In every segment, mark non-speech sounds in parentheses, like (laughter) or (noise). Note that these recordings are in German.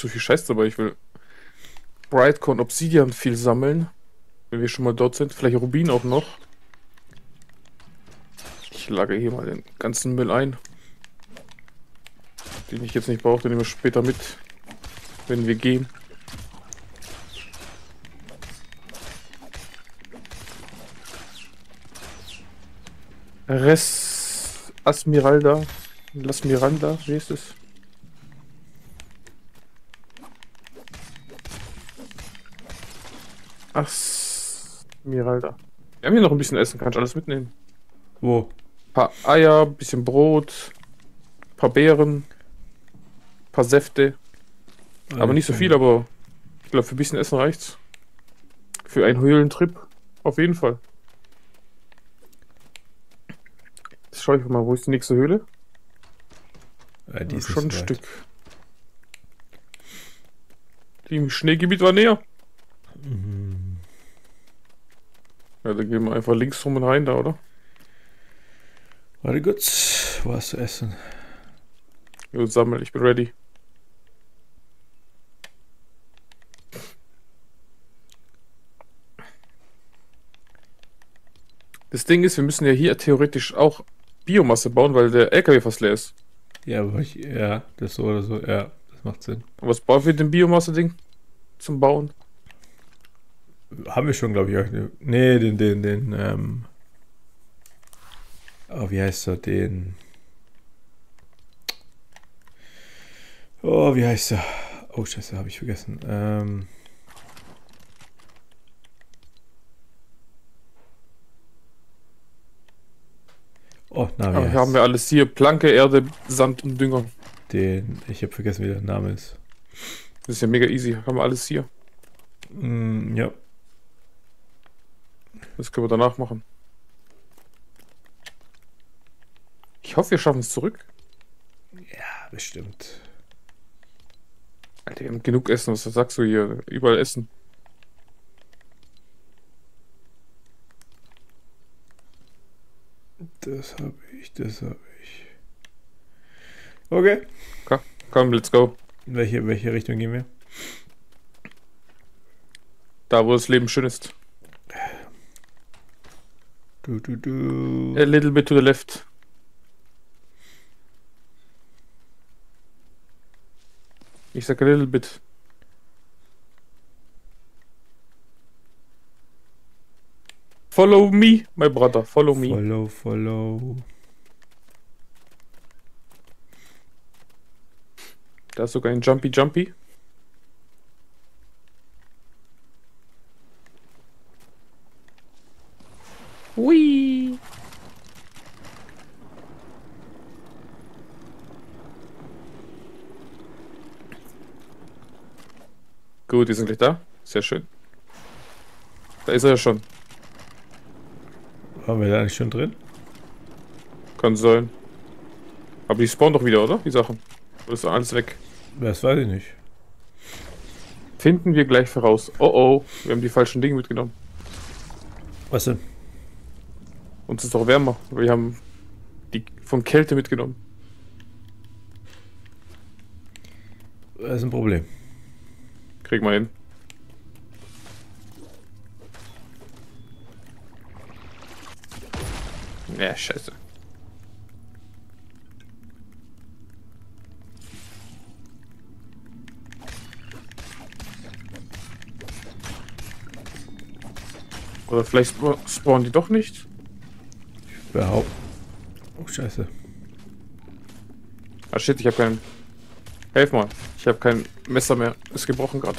so viel Scheiß dabei. Ich will Brightcorn Obsidian viel sammeln. Wenn wir schon mal dort sind. Vielleicht Rubin auch noch. Ich lage hier mal den ganzen Müll ein. Den ich jetzt nicht brauche, den nehmen wir später mit. Wenn wir gehen. Res Asmiralda. Las Miranda, wie ist es? Ach, Miralda. Wir haben hier noch ein bisschen Essen, kannst du alles mitnehmen. Wo? Ein paar Eier, ein bisschen Brot, ein paar Beeren, ein paar Säfte. Aber nicht so viel, aber ich glaube, für ein bisschen Essen reicht's. Für einen Höhlentrip auf jeden Fall. Jetzt schaue ich mal, wo ist die nächste Höhle? Ja, die ist Schon ein weit. Stück. Die im Schneegebiet war näher. Mhm. Ja, dann gehen wir einfach links rum und rein da, oder? Warte. Wo hast du Essen? Ja, sammel, ich bin ready. Das Ding ist, wir müssen ja hier theoretisch auch Biomasse bauen, weil der LKW fast leer ist. Ja, aber ich, ja, das so oder so. Ja, das macht Sinn. Und was brauchen wir denn Biomasse-Ding zum Bauen? Haben wir schon, glaube ich, auch. ne- Nee, den, den, den, ähm. Oh, wie heißt er? Den. Oh, wie heißt er? Oh, Scheiße, habe ich vergessen. Ähm. Oh, na, wie Aber haben wir alles hier. Planke, Erde, Sand und Dünger. den? Ich habe vergessen, wie der Name ist. Das ist ja mega easy. Haben wir alles hier. Mm, ja. Das können wir danach machen. Ich hoffe, wir schaffen es zurück. Ja, bestimmt. Alter, wir haben genug Essen. Was sagst du hier? Überall Essen. Das habe ich, das habe ich. Okay. Komm, let's go. In welche, welche Richtung gehen wir? Da, wo das Leben schön ist. Du, du, du. A little bit to the left. Ich sag a little bit. Follow me, my brother. Follow me. Follow, follow. Da ist sogar ein Jumpy Jumpy. Hui. Gut, die sind gleich da. Sehr schön. Da ist er ja schon. Waren wir da nicht schon drin? Kann sein. Aber die spawnen doch wieder, oder? Die Sachen. Oder ist alles weg? Das weiß ich nicht. Finden wir gleich voraus. Oh oh, wir haben die falschen Dinge mitgenommen. Was denn? Uns ist doch wärmer. Wir haben die von Kälte mitgenommen. Das ist ein Problem. Krieg mal hin. Ja, scheiße. Oder vielleicht spa- spawnen die doch nicht? Behaupt. Oh, scheiße. Ah shit, ich habe keinen. Helf mal. Ich habe kein Messer mehr. Ist gebrochen gerade.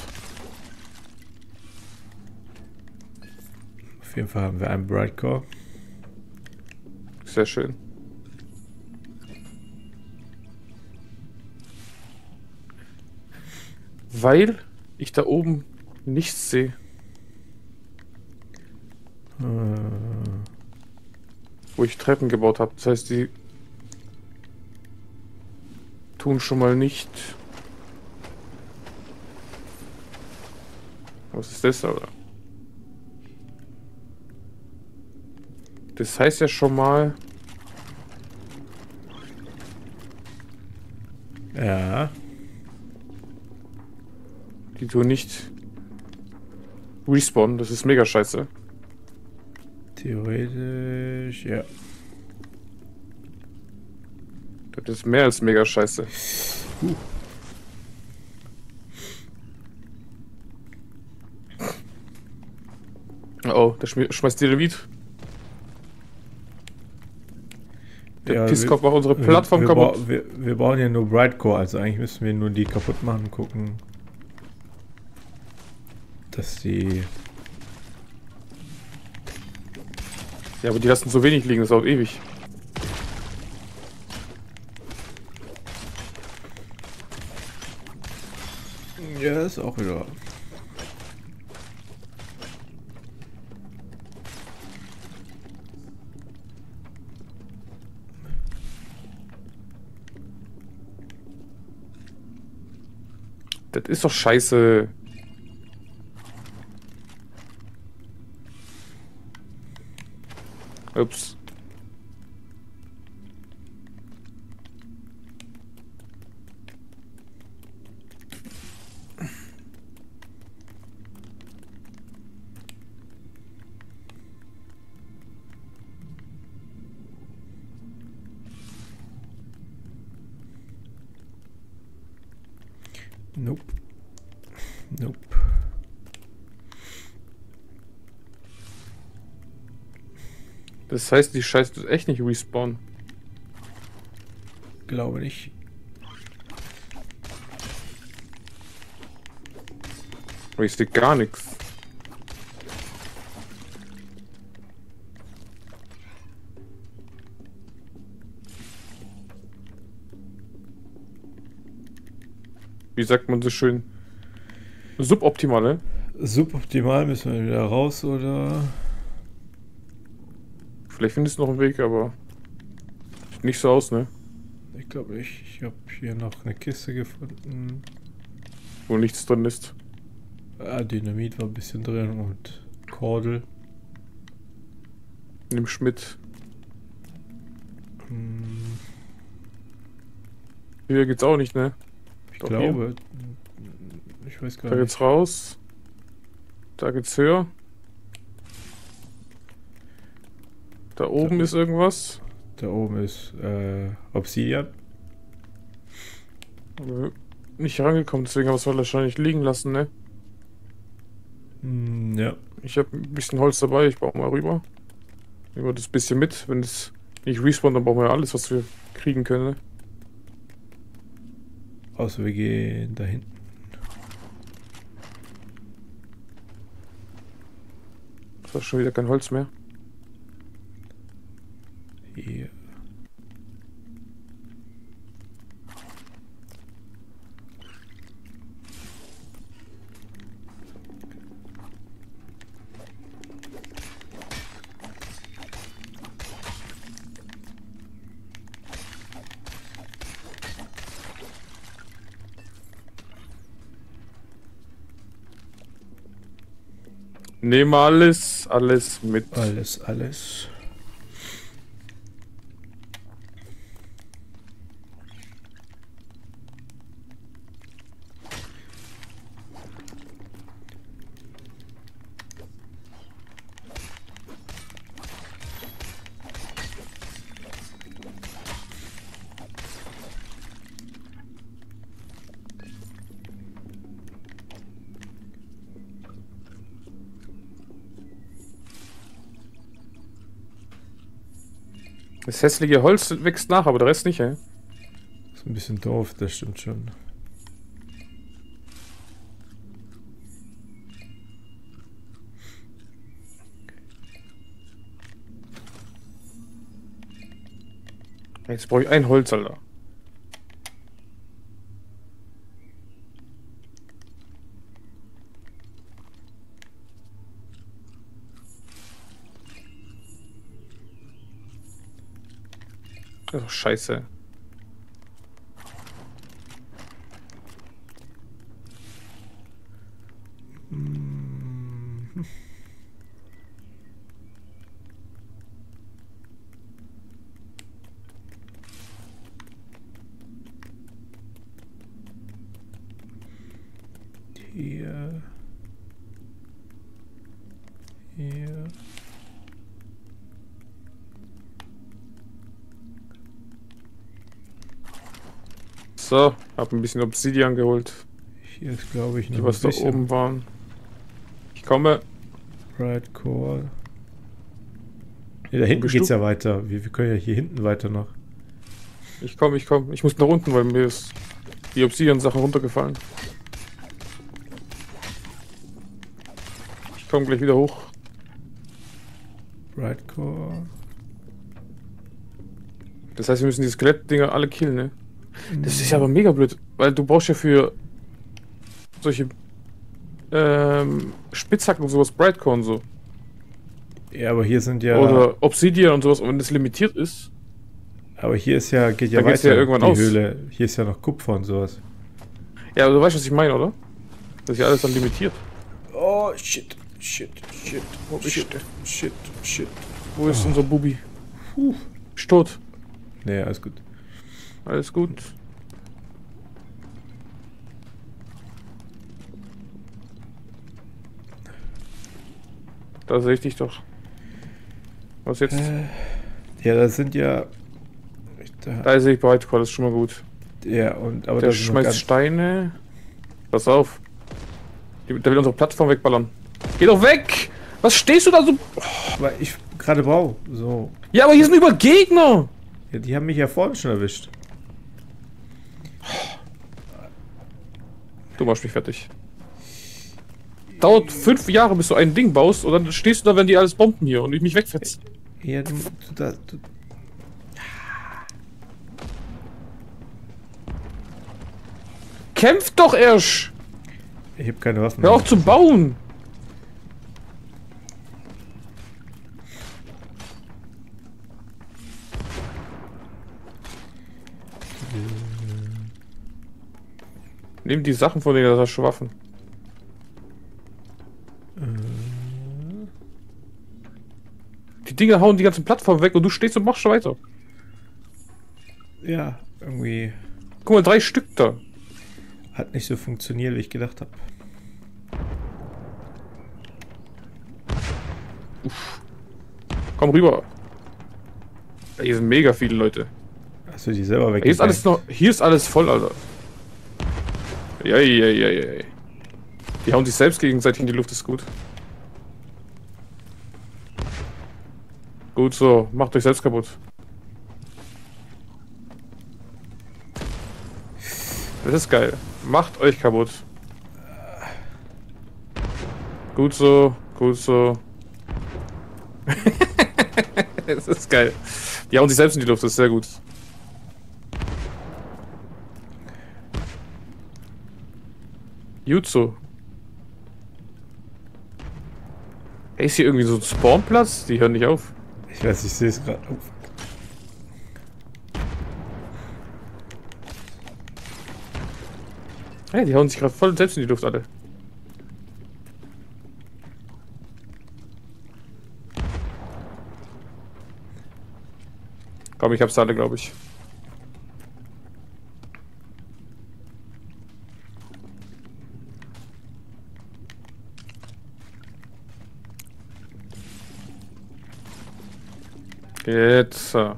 Auf jeden Fall haben wir einen Brightcore. Sehr schön. Weil ich da oben nichts sehe. Äh, wo ich Treppen gebaut habe. Das heißt, die tun schon mal nicht. Was ist das, oder? Das heißt ja schon mal, ja. Die tun nicht respawnen. Das ist mega scheiße. Theoretisch, ja. Das ist mehr als mega scheiße. Uh. Oh, der schmeißt Dynamit. Der Ja, Pisskopf wir- macht unsere Wir- Plattform wir, kaputt. bra- Wir, wir bauen ja nur Brightcore, also eigentlich müssen wir nur die kaputt machen, gucken, dass die. Ja, aber die lassen so wenig liegen, das dauert ewig. Ja, ist auch wieder. Das ist doch scheiße. Oops. Das heißt, die Scheiße ist echt nicht respawnen. Glaube nicht. Sehe gar nichts. Wie sagt man so schön? Suboptimal, ne? Suboptimal müssen wir wieder raus, oder? Vielleicht findest du noch einen Weg, aber sieht nicht so aus, ne? Ich glaube nicht. Ich habe hier noch eine Kiste gefunden. Wo nichts drin ist. Ah, Dynamit war ein bisschen drin und Kordel. Nimm Schmidt. Hm, Hier geht's auch nicht, ne? Ich Doch, glaube. Ich weiß gar Da nicht. geht's raus. Da geht's höher. Da oben Da- ist irgendwas. Da oben ist äh, Obsidian. Nicht herangekommen, deswegen haben wir es wahrscheinlich liegen lassen, ne? Hm, ja. Ich habe ein bisschen Holz dabei, ich baue mal rüber. Nehmen wir das bisschen mit. Wenn es nicht respawnt, dann brauchen wir ja alles, was wir kriegen können. Ne? Außer wir gehen da hinten. Da ist schon wieder kein Holz mehr. Wir alles, alles mit. Alles, alles. Das hässliche Holz wächst nach, aber der Rest nicht, ey. Ist ein bisschen doof, das stimmt schon. Jetzt brauche ich ein Holz, Alter. Doch scheiße. Hm. Hier. Hier. So, hab ein bisschen Obsidian geholt, Hier ist, glaube ich, noch die was da oben waren. Ich komme. Bright Core. Ja, da hinten geht's du? ja weiter. Wir, wir können ja hier hinten weiter noch. Ich komme, ich komme. Ich muss nach unten, weil mir ist die Obsidian-Sachen runtergefallen. Ich komme gleich wieder hoch. Bright Core. Das heißt, wir müssen die Skelettdinger alle killen, ne? Das ist ja aber mega blöd, weil du brauchst ja für solche ähm, Spitzhacken und sowas Brightcore und so. Ja, aber hier sind ja. Oder Obsidian und sowas. Und wenn das limitiert ist, aber hier ist ja, geht ja weiter. ja irgendwann die aus. Höhle. Hier ist ja noch Kupfer und sowas. ja, aber du weißt, was ich meine, oder? Das ist ja alles dann limitiert. Oh, shit. Shit, shit, Wo bist shit, du? shit, shit. Wo ist Oh. unser Bubi? Puh. Ist tot. Nee, alles gut. Alles gut. Da sehe ich dich doch. Was jetzt? Äh, ja, das sind ja. Da, Da sehe ich Brightcore, das ist schon mal gut. ja, und aber Der schmeißt Steine. Pass auf. Der will unsere Plattform wegballern. Geh doch weg! Was stehst du da so? weil ich gerade brauche. So. Ja, aber hier sind über Gegner! Ja, die haben mich ja vorne schon erwischt. Du machst mich fertig. Dauert fünf Jahre, bis du ein Ding baust und dann stehst du da, wenn die alles bomben hier und ich mich wegfetzt. Ja, du, du, da, du, Kämpf doch erst! ich habe keine Waffen. Hör auf zu bauen! Nimm die Sachen von denen, das hast du Waffen. Die Dinger hauen die ganzen Plattform weg und du stehst und machst schon weiter. Ja, irgendwie Guck mal, drei Stück da. hat nicht so funktioniert, wie ich gedacht habe. Komm rüber. Hier sind mega viele Leute. Hast du die selber weg? Hier ist alles noch. Hier ist alles voll, Alter. Ja. Die hauen sich selbst gegenseitig in die Luft, ist gut. Gut so, macht euch selbst kaputt. Das ist geil. Macht euch kaputt. Gut so, gut so. (laughs) das ist geil. Die hauen sich selbst in die Luft, das ist sehr gut. Jutsu. Hey, ist hier irgendwie so ein Spawnplatz? Die hören nicht auf. Ich weiß, ich sehe es gerade. Oh, Hey, die hauen sich gerade voll selbst in die Luft, alle. Komm, ich hab's alle, glaube ich. Jetzt. so.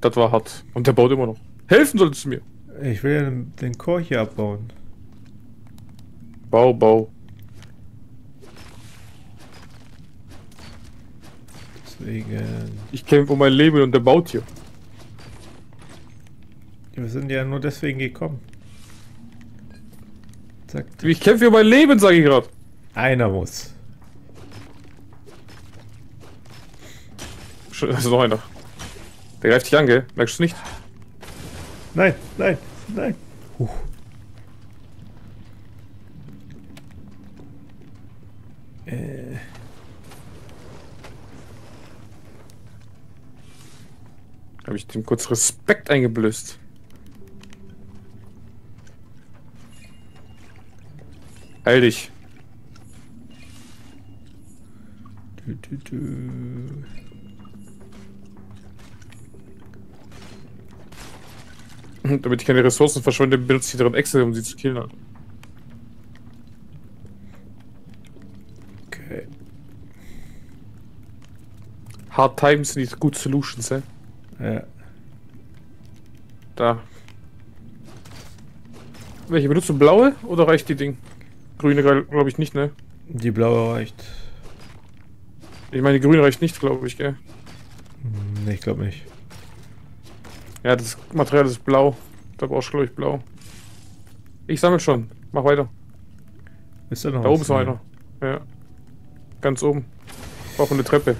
Das war hart. Und der baut immer noch. Helfen solltest du mir. Ich will ja den, den Chor hier abbauen. Bau, bau. Deswegen. Ich kämpfe um mein Leben und der baut hier. Wir sind ja nur deswegen gekommen. Zack. Ich kämpfe um mein Leben, sage ich gerade. Einer muss. Da ist noch einer. Der greift dich an, gell? Merkst du nicht? Nein, nein, nein. Huch. Äh, Habe ich dem kurz Respekt eingeblößt. Heil dich. dü, dü, dü. Damit ich keine Ressourcen verschwende, benutze ich deren Excel, um sie zu killen. Okay. Hard Times need good solutions, eh? Ja. Da. Welche benutzt du? Blaue oder reicht die Ding? Grüne glaube ich nicht, ne? Die blaue reicht. Ich meine, die grüne reicht nicht, glaube ich, gell? Nee, ich glaube nicht. Ja, das Material ist blau. Da brauchst du, glaube ich, blau. Ich sammle schon. Mach weiter. Ist da noch Da oben ist noch einer. Ja. Ganz oben. Brauche eine Treppe.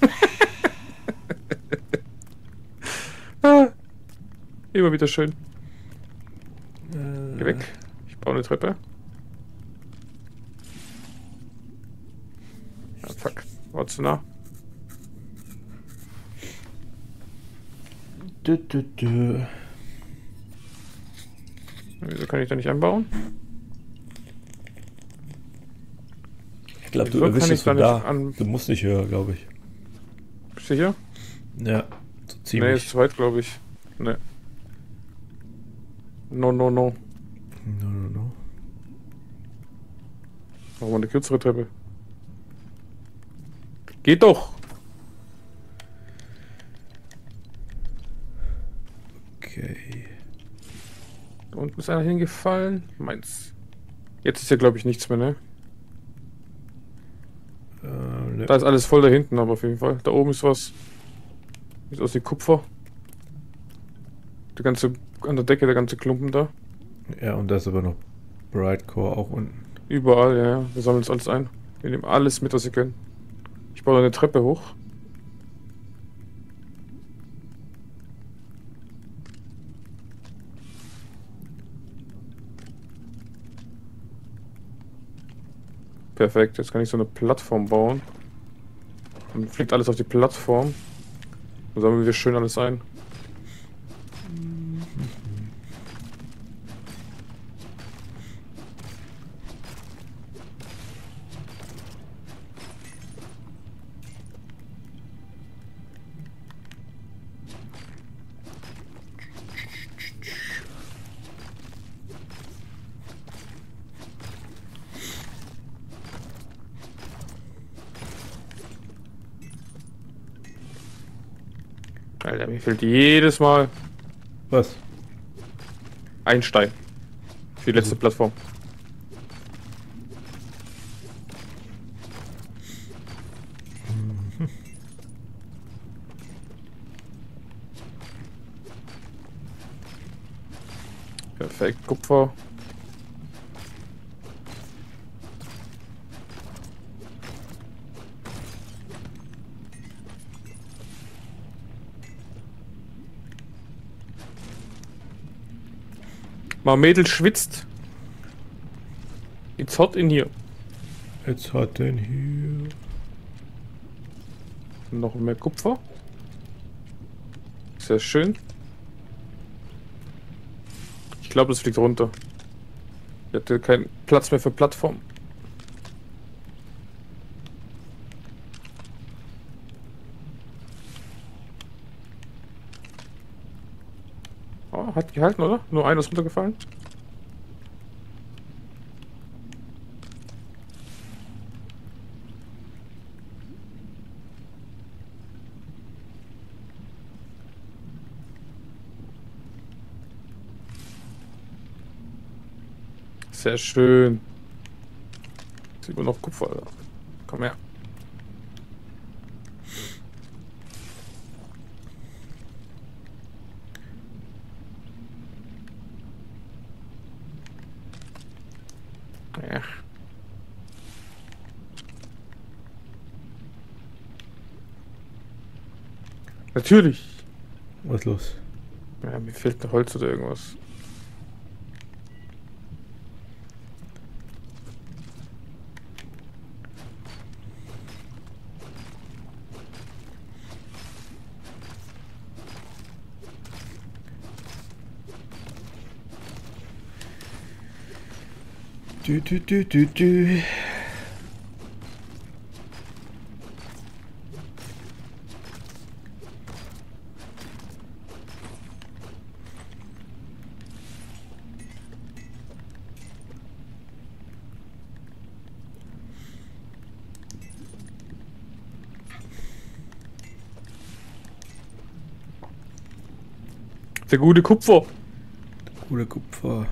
(laughs) ah. Immer wieder schön. Äh, Geh weg. Ich baue eine Treppe. Ah, fuck. War zu nah. Dü, dü. Wieso kann ich da nicht einbauen? Ich glaube, du erwischst es da von nicht da. an- Du musst nicht höher, glaube ich. Sicher? Ja, so Nee, ziemlich. ist zu weit, glaube ich. Nee. No, no, no. no, no, no. Machen wir eine kürzere Treppe. Geht doch! Okay. Da unten ist einer hingefallen. Meins. Jetzt ist ja, glaube ich, nichts mehr, ne? Äh, ne. Da ist alles voll da hinten, aber auf jeden Fall. Da oben ist was. Sieht aus wie Kupfer. Die ganze, an der Decke der ganze Klumpen da. Ja, und da ist aber noch Brightcore auch unten. Überall, ja, ja. Wir sammeln es alles ein. Wir nehmen alles mit, was wir können. Ich baue eine Treppe hoch. Perfekt, jetzt kann ich so eine Plattform bauen. Dann fliegt alles auf die Plattform. Dann sammeln wir schön alles ein. Alter, mir fehlt jedes Mal Was? ein Stein. Für die letzte Plattform. Perfekt, Kupfer. Marmedel schwitzt. It's hot in here. Jetzt hat denn hier. Noch mehr Kupfer. Sehr schön. Ich glaube, das fliegt runter. Ich hatte keinen Platz mehr für Plattform. Oh, hat gehalten, oder? Nur einer ist runtergefallen. Sehr schön. Sieht man noch Kupfer, Alter. Komm her. Ja. Natürlich. Was ist los? Ja, mir fehlt noch Holz oder irgendwas. Du, du, du, du, du. Der gute Kupfer. Gute Kupfer.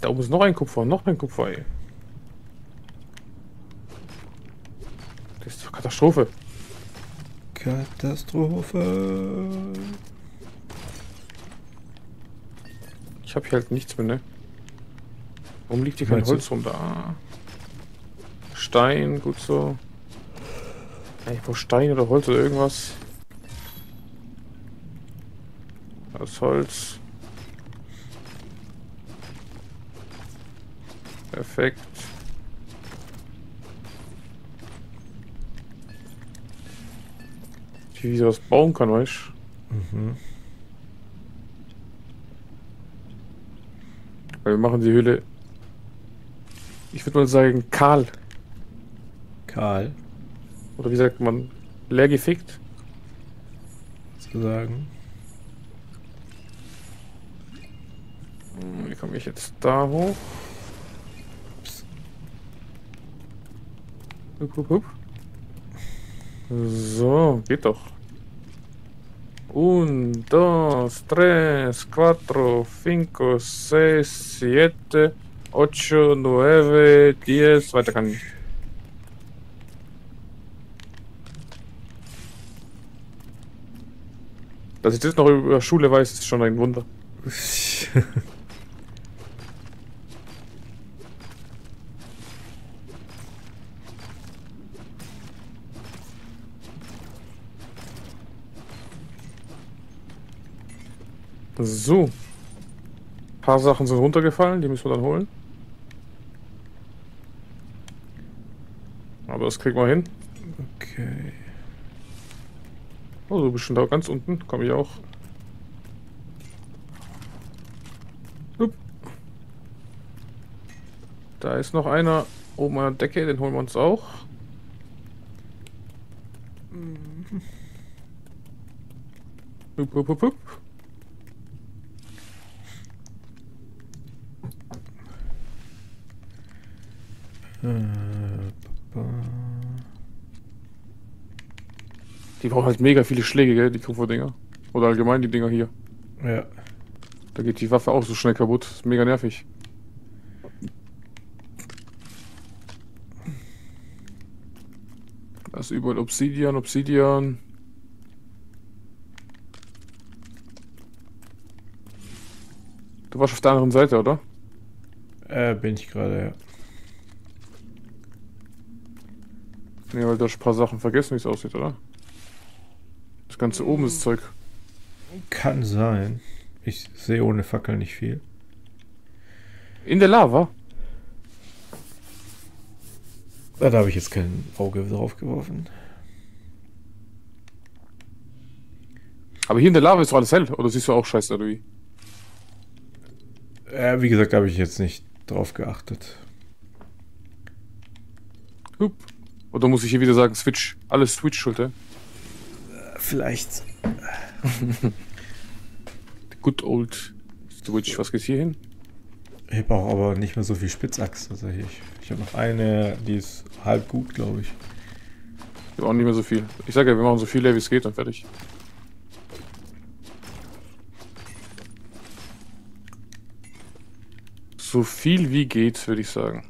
Da oben ist noch ein Kupfer, noch ein Kupfer, ey. Das ist doch Katastrophe. Katastrophe. Ich habe hier halt nichts mehr, ne? Warum liegt hier kein? Holz rum da? Stein, gut so. Ich brauche Stein oder Holz oder irgendwas. Das Holz. Perfekt. Wie ich sowas bauen kann, weißt du? Mhm. Wir machen die Höhle. Ich würde mal sagen, kahl. Karl, Oder wie sagt man? Leer gefickt. sozusagen. Wie komme ich jetzt da hoch? Hup, hup, hup. So, geht doch. Un, dos, tres, cuatro, cinco, seis, siete, ocho, nueve, diez. Weiter kann ich. Dass ich das noch über Schule weiß, ist schon ein Wunder. So. Ein paar Sachen sind runtergefallen, die müssen wir dann holen. Aber das kriegen wir hin. okay. Oh, du bist schon da ganz unten. Komm ich auch. Hup. Da ist noch einer oben an der Decke, den holen wir uns auch. Hup, hup, hup, hup. Äh, ba- Die brauchen halt mega viele Schläge, gell, die Kupferdinger. Oder allgemein die Dinger hier. ja. Da geht die Waffe auch so schnell kaputt. Ist mega nervig. Da ist überall Obsidian, Obsidian. Du warst auf der anderen Seite, oder? Äh, bin ich gerade, ja. Nee, weil du hast ein paar Sachen vergessen, wie es aussieht, oder? Das ganze oben ist Zeug. Kann sein. Ich sehe ohne Fackel nicht viel. In der Lava? Da habe ich jetzt kein Auge drauf geworfen. Aber hier in der Lava ist doch alles hell. Oder siehst du auch scheiße, oder wie? Äh, wie gesagt, habe ich jetzt nicht drauf geachtet. Hup. Oder muss ich hier wieder sagen, Switch? Alles Switch schuld, ja? Vielleicht. (laughs) Good old Switch. Was geht hier hin? Ich habe auch aber nicht mehr so viel Spitzachs tatsächlich. Ich habe noch eine, die ist halb gut, glaube ich. Wir brauchen nicht mehr so viel. Ich sage ja, wir machen so viel leer, wie es geht, dann fertig. So viel wie geht, würde ich sagen.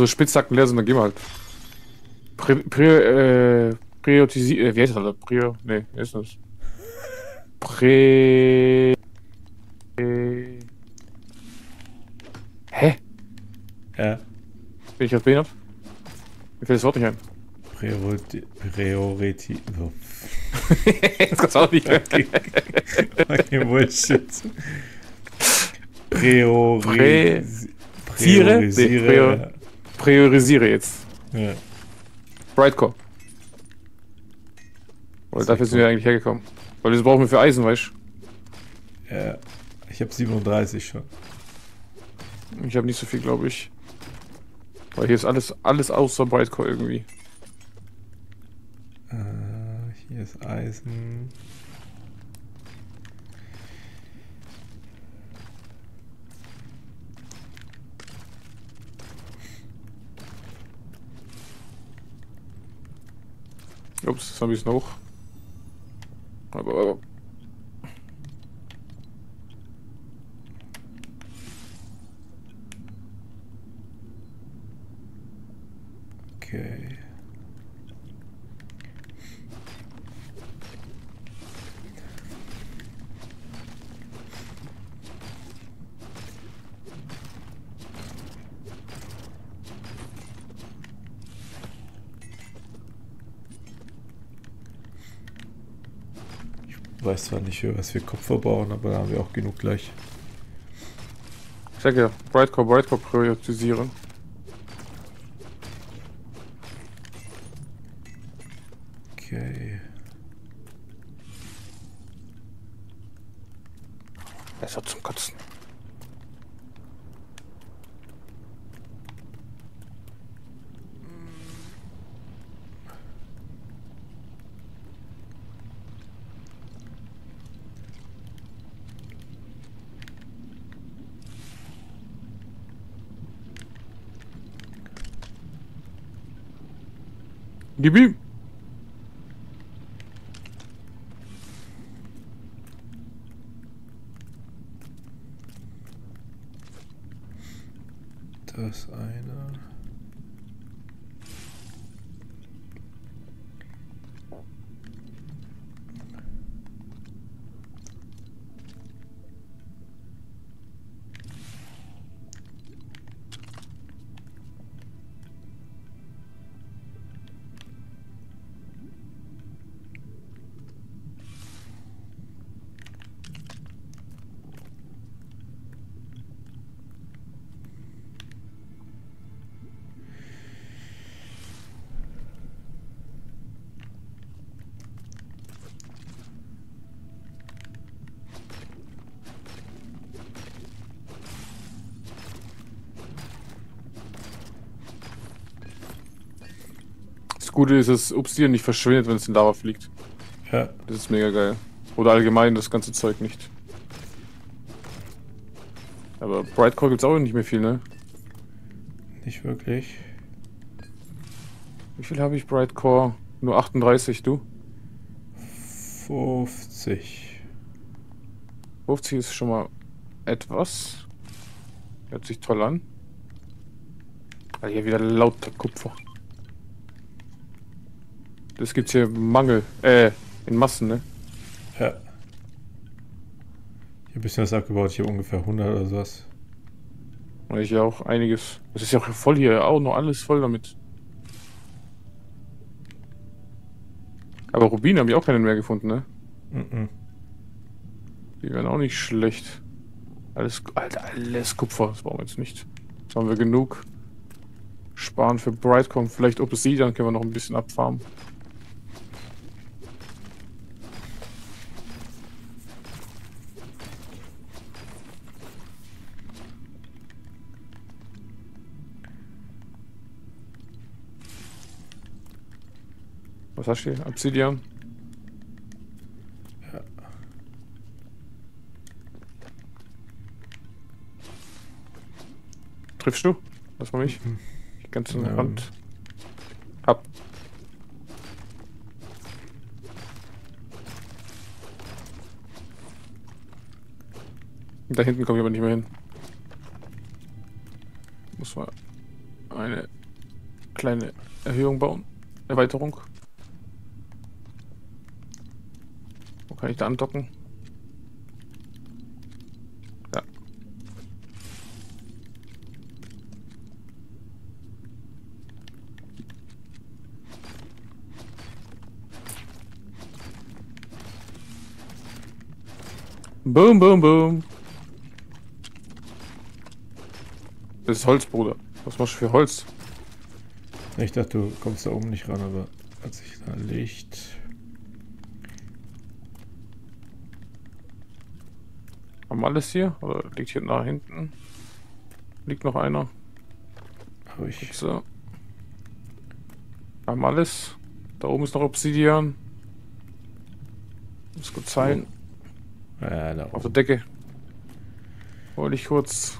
Unsere Spitzhacken leer sind, dann gehen wir halt. Pri pri äh, priorisi äh, wie heißt das? Prior nee, ist das? Prä... Hä? Ja. Bin ich jetzt behindert? Mir fällt das Wort nicht ein. Priority. Priority. Oh, (laughs) Jetzt kannst du auch nicht mehr. fucking Bullshit. Priori Ziere? Nee, Priorisiere. Prior- Priorisiere jetzt. ja. Brightcore. Weil dafür sind wir eigentlich hergekommen. Weil das brauchen wir für Eisen, weißt du? Ja, ich habe 37 schon. Ich habe nicht so viel, glaube ich. Weil hier ist alles, alles außer Brightcore irgendwie. Äh, hier ist Eisen. Ups, das habe ich noch. Aber, aber. Okay. Weiß zwar nicht, was wir Kupfer bauen, aber da haben wir auch genug gleich. Ich sag ja, Brightcore, Brightcore priorisieren. Okay. Das hat zum Kotzen. Gib ihm! Das eine. Das Gute ist, dass Obsidian nicht verschwindet, wenn es in Lava fliegt. Ja, Das ist mega geil. Oder allgemein das ganze Zeug nicht. Aber Brightcore gibt's auch nicht mehr viel, ne? nicht wirklich. Wie viel habe ich Brightcore? Nur 38, du? 50. 50 ist schon mal etwas. Hört sich toll an. Ah, hier wieder lauter Kupfer. Das gibt's hier Mangel. Äh, in Massen, ne? Ja. Ich habe ein bisschen was abgebaut. Ich habe ungefähr 100 oder sowas. Und ich ja auch einiges. Das ist ja auch voll hier, auch noch alles voll damit. Aber Rubin haben die auch keinen mehr gefunden, ne? Mhm. Die wären auch nicht schlecht. Alles, Alter, alles Kupfer. Das brauchen wir jetzt nicht. Jetzt haben wir genug. Sparen für Brightcom. Vielleicht Obsidian können wir noch ein bisschen abfarmen. Was hast du hier? Obsidian? Ja. Triffst du? Was war mich? Mhm. Die ganzen Ähm. Rand. Hab. Da hinten komme ich aber nicht mehr hin. Muss mal eine kleine Erhöhung bauen. Erweiterung. Kann ich da andocken? Ja. Boom, boom, boom. Das ist Holz, Bruder. Was machst du für Holz? Ich dachte, du kommst da oben nicht ran, aber hat sich da Licht. Haben alles hier? Oder liegt hier nach hinten? Liegt noch einer? Hab ich. So. Haben alles. Da oben ist noch Obsidian. Muss gut sein. Ja, Auf der Decke. Wollte ich kurz